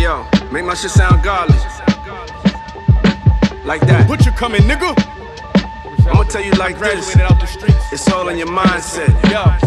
Yo, make my shit sound godly. Like that. What you coming, nigga. I'ma tell you like this. Out the. It's all in your mindset.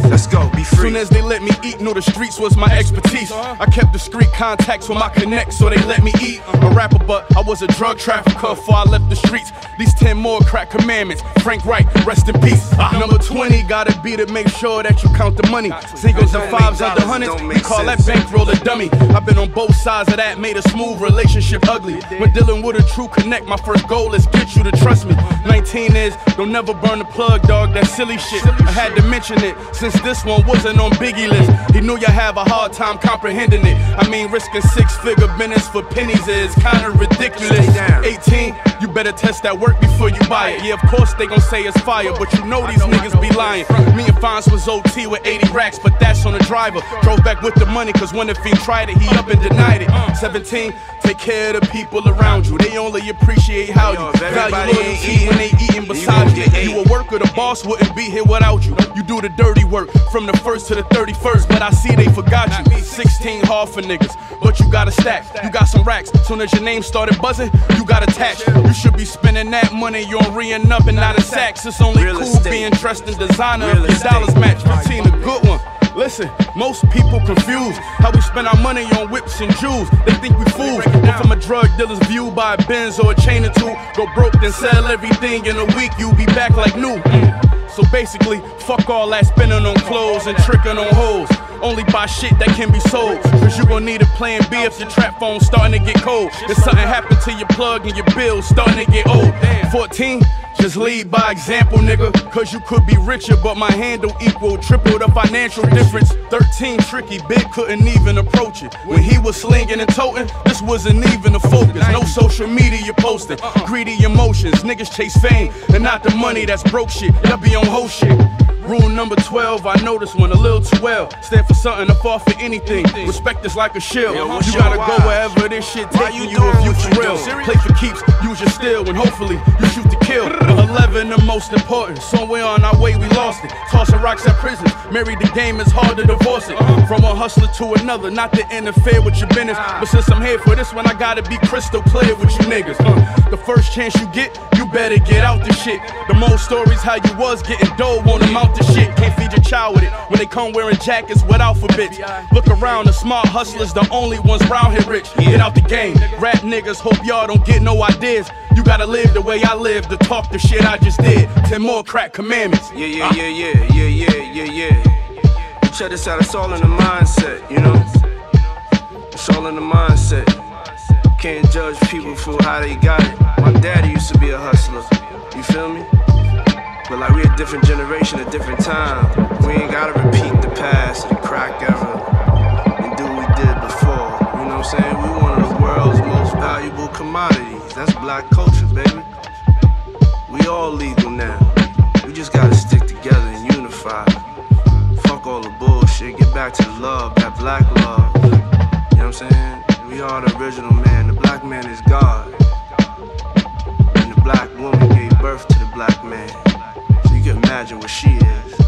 Let's go, be free. Soon as they let me eat, know the streets was my expertise. Uh-huh. I kept discreet contacts with my connects, so they let me eat. A rapper, but I was a drug trafficker before I left the streets. These 10 more crack commandments. Frank White, rest in peace. Uh-huh. Number 20, gotta be to make sure that you count the money. Singles and fives under hundreds, we call that bankroll a dummy. I've been on both sides of that, made a smooth relationship ugly. When dealing with a true connect, my first goal is get you to trust me. Uh-huh. 19 is, don't never burn the plug, dog, that silly shit. I had to mention it, since this one wasn't on Biggie list. He knew you have a hard time comprehending it. I mean, risking six figure minutes for pennies is kinda ridiculous. Stay down. 18, you better test that work before you buy it. Yeah, of course they gon' say it's fire, but you know these niggas be lying. Me and Fonz was OT with 80 racks, but that's on the driver. Drove back with the money, cause when the fiend tried it, he up and denied it. 17, take care of the people around you. They only appreciate how you value loyalty when they eating, eating beside you. You a worker, the boss wouldn't be here without you. You do the dirty work from the first to the 31st, but I see they forgot you. 16 hard for niggas, but you got a stack. You got some racks. Soon as your name started buzzing, you got attached. You should be spending that money on re up and not in sacks. It's only Real cool estate. being dressed in designer Real if your dollars match. 15 a good one. Listen, most people confused how we spend our money on whips and jewels. They think we fools. If I'm a drug dealer's view by a Benz or a chain or two, go broke then sell everything in a week, you be back like new. Mm. So basically, fuck all that spending on clothes and tricking on hoes. Only buy shit that can be sold. Cause you gon' need a plan B if your trap phone's starting to get cold. If something happened to your plug and your bills starting to get old. 14, just lead by example, nigga. Cause you could be richer, but my handle equal triple the financial difference. 13, tricky, big couldn't even approach it. When he was slinging and toting, this wasn't even a focus. No social media posting, greedy emotions. Niggas chase fame and not the money that's broke shit. Y'all be on whole shit. Rule number 12, I noticed one a little too well. Stand for something to fall for anything. Respect is like a shield. Yo, You gotta go wherever this shit taking you you, if you for real. Play for keeps, use your steel, and hopefully you shoot to kill. But 11 the most important. Somewhere on our way we lost it. Tossing rocks at prisons. Married the game, it's hard to divorce it. From one hustler to another, not to interfere with your business. But since I'm here for this one, I gotta be crystal clear with you niggas. Uh, the first chance you get, you better get out the shit. The most stories how you was getting dough won't amount to shit. Can't feed your child with it when they come wearing jackets with alphabets. Look around, the smart hustlers, the only ones round here rich. Get out the game. Rap niggas, hope y'all don't get no ideas. You gotta live the way I live to talk the shit I just did. Ten more crack commandments. Yeah, yeah, yeah, yeah, yeah, yeah, yeah, yeah. Check this out, it's all in the mindset, you know? It's all in the mindset. Can't judge people for how they got it. My daddy used to be a hustler, you feel me? But like we a different generation, a different time. We ain't gotta repeat the past, the crack era, and do what we did before. You know what I'm saying? We one of the world's most valuable commodities. That's black culture, baby. We all legal now. We just gotta stick together and unify. Fuck all the bullshit. Get back to love, that black love. You know what I'm saying? We are the original man. The black man is God. And the black woman gave birth to the black man. Imagine what she is.